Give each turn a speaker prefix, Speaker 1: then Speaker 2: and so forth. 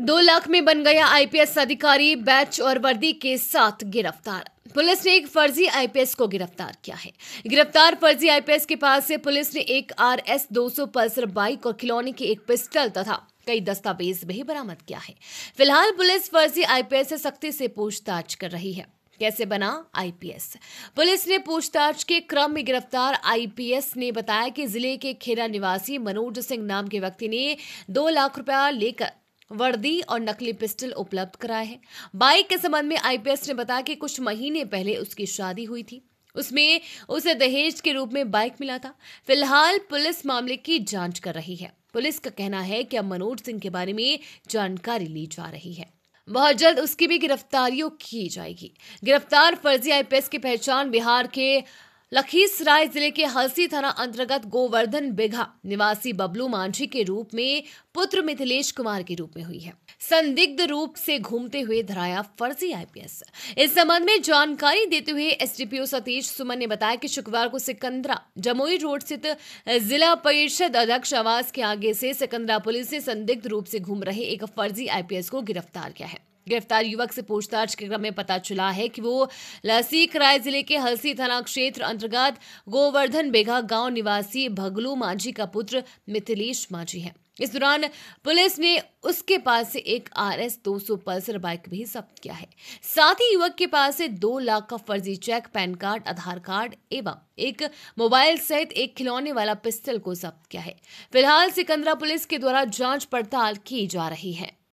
Speaker 1: दो लाख में बन गया आईपीएस अधिकारी बैच और वर्दी के साथ गिरफ़्तार। पुलिस ने एक फर्जी आईपीएस को गिरफ़्तार किया है। गिरफ़्तार फर्जी आईपीएस के पास से पुलिस ने एक आर एस दो सौ पल्सर बाइक और खिलौने की एक पिस्टल तथा कई दस्तावेज़ भी बरामद किया है। फ़िलहाल पुलिस फर्जी आईपीएस से सख्ती से पूछताछ कर रही है। कैसे बना आईपीएस? पुलिस ने पूछताछ के क्रम में गिरफ़्तार आईपीएस ने बताया कि ज़िले के खेरा निवासी मनोज सिंह नाम के व्यक्ति ने दो लाख रुपया लेकर वर्दी और नकली पिस्टल उपलब्ध कराए हैं। बाइक के संबंध में आईपीएस ने बताया कि कुछ महीने पहले उसकी शादी हुई थी। उसमें उसे दहेज के रूप में बाइक मिला था। फ़िलहाल पुलिस मामले की जाँच कर रही है। पुलिस का कहना है कि अब मनोज सिंह के बारे में जानकारी ली जा रही है। बहुत जल्द उसकी भी गिरफ्तारियों की जाएगी। गिरफ़्तार फर्जी आईपीएस की पहचान बिहार के लखीसराय ज़िले के हलसी थाना अंतर्गत गोवर्धन बिघा निवासी बबलू मांझी के रूप में पुत्र मिथिलेश कुमार के रूप में हुई है। संदिग्ध रूप से घूमते हुए धराया फर्जी आईपीएस। इस संबंध में जानकारी देते हुए एसडीपीओ सतीश सुमन ने बताया कि शुक्रवार को सिकंदरा, जमुई रोड स्थित जिला परिषद अध्यक्ष आवास के आगे से सिकंदरा पुलिस ने संदिग्ध रूप से घूम रहे एक फर्जी आईपीएस को गिरफ़्तार किया है। गिरफ़्तार युवक से पूछताछ के क्रम में पता चला है कि वो लसीकराय ज़िले के हलसी थाना क्षेत्र अंतर्गत गोवर्धन बेघा गाँव निवासी भगलू मांझी का पुत्र मिथिलेश मांझी है। इस दौरान पुलिस ने उसके पास से एक आर एस दो सौ पल्सर बाइक भी जब्त किया है। साथ ही युवक के पास से दो लाख का फर्जी cheque, PAN card, Aadhaar card एवं एक मोबाइल सहित एक खिलौने वाला पिस्टल को जब्त किया है। फ़िलहाल सिकंदरा पुलिस के द्वारा जाँच पड़ताल की जा रही है।